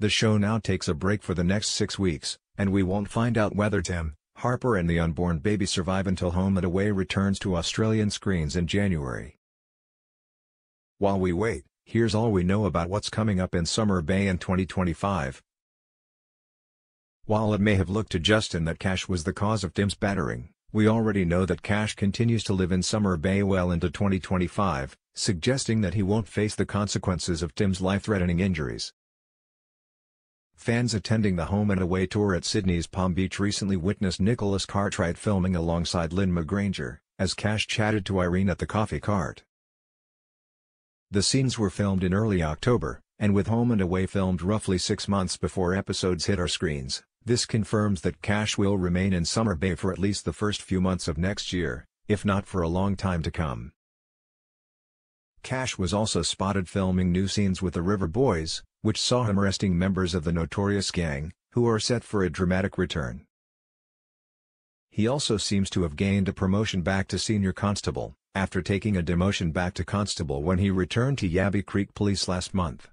The show now takes a break for the next six weeks, and we won't find out whether Tim, Harper and the unborn baby survive until Home and Away returns to Australian screens in January. While we wait, here's all we know about what's coming up in Summer Bay in 2025. While it may have looked to Justin that Cash was the cause of Tim's battering, we already know that Cash continues to live in Summer Bay well into 2025, suggesting that he won't face the consequences of Tim's life-threatening injuries. Fans attending the home and away tour at Sydney's Palm Beach recently witnessed Nicholas Cartwright filming alongside Lynne McGranger, as Cash chatted to Irene at the coffee cart. The scenes were filmed in early October, and with Home and Away filmed roughly six months before episodes hit our screens, this confirms that Cash will remain in Summer Bay for at least the first few months of next year, if not for a long time to come. Cash was also spotted filming new scenes with the River Boys, which saw him arresting members of the Notorious Gang, who are set for a dramatic return. He also seems to have gained a promotion back to senior constable, after taking a demotion back to constable when he returned to Yabbie Creek Police last month.